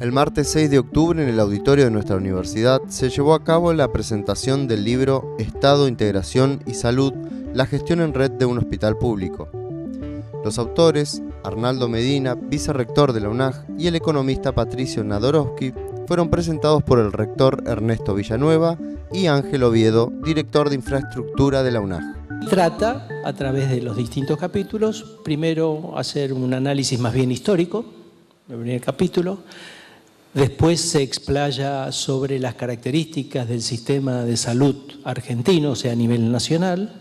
El martes 6 de octubre en el auditorio de nuestra universidad se llevó a cabo la presentación del libro Estado, Integración y Salud, la gestión en red de un hospital público. Los autores, Arnaldo Medina, vicerrector de la UNAG, y el economista Patricio Nadorowski, fueron presentados por el rector Ernesto Villanueva y Ángel Oviedo, director de infraestructura de la UNAG. Trata, a través de los distintos capítulos, primero hacer un análisis más bien histórico, el primer capítulo, Después se explaya sobre las características del sistema de salud argentino, o sea, a nivel nacional.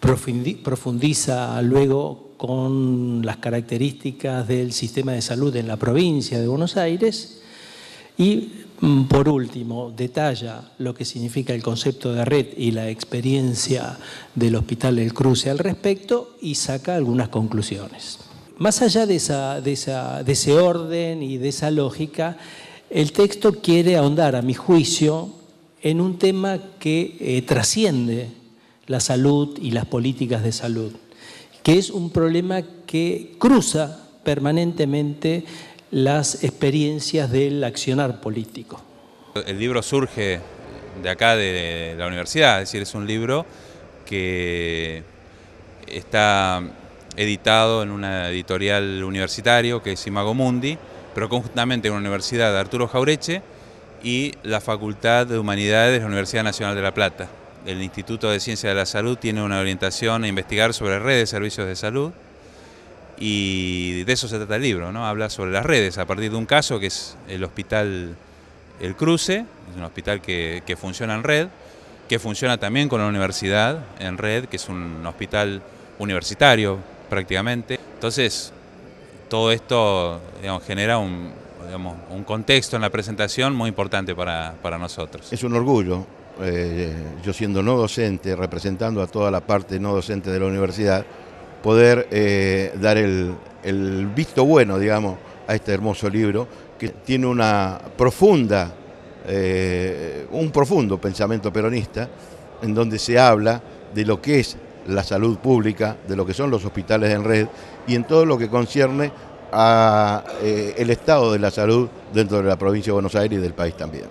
Profundiza luego con las características del sistema de salud en la provincia de Buenos Aires. Y mm, por último, detalla lo que significa el concepto de red y la experiencia del Hospital del Cruce al respecto y saca algunas conclusiones. Más allá de, ese orden y de esa lógica, el texto quiere ahondar, a mi juicio, en un tema que eh, trasciende la salud y las políticas de salud, que es un problema que cruza permanentemente las experiencias del accionar político. El libro surge de acá, de la universidad, es decir, es un libro que está editado en una editorial universitario que es Imago Mundi, pero conjuntamente con la Universidad de Arturo Jaureche y la Facultad de Humanidades de la Universidad Nacional de La Plata. El Instituto de Ciencia de la Salud tiene una orientación a investigar sobre redes de servicios de salud y de eso se trata el libro, ¿no? habla sobre las redes a partir de un caso que es el Hospital El Cruce, es un hospital que, que funciona en red, que funciona también con la universidad en red, que es un hospital universitario prácticamente. Entonces, todo esto genera un, contexto en la presentación muy importante para, nosotros. Es un orgullo, eh, yo siendo no docente, representando a toda la parte no docente de la universidad, poder eh, dar el, visto bueno, digamos, a este hermoso libro que tiene una profunda, eh, un profundo pensamiento peronista en donde se habla de lo que es la salud pública, de lo que son los hospitales en red y en todo lo que concierne a eh, el estado de la salud dentro de la provincia de Buenos Aires y del país también.